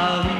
I'll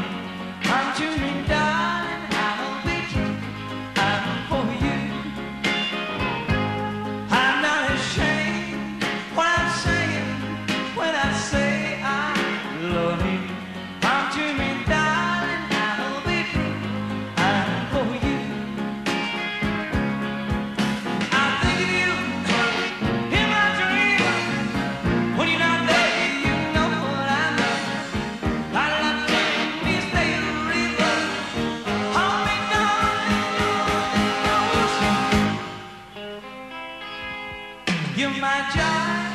You're my job.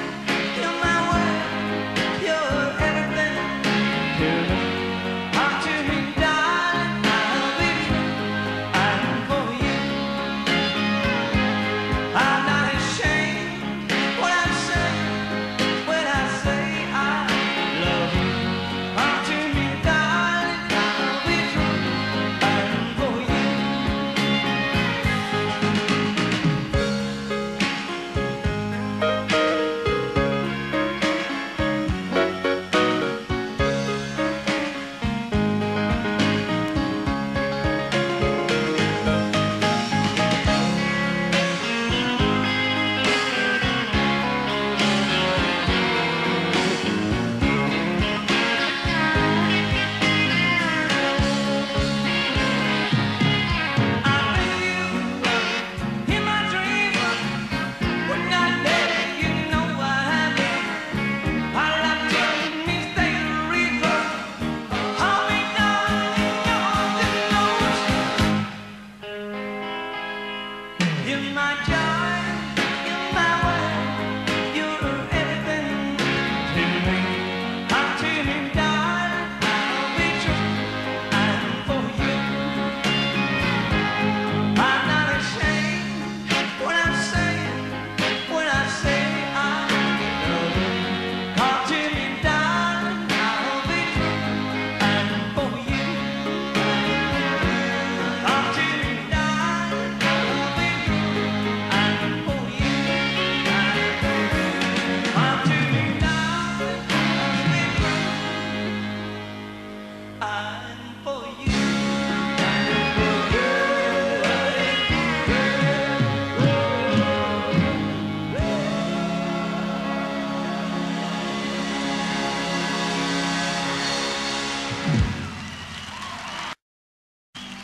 in my job. I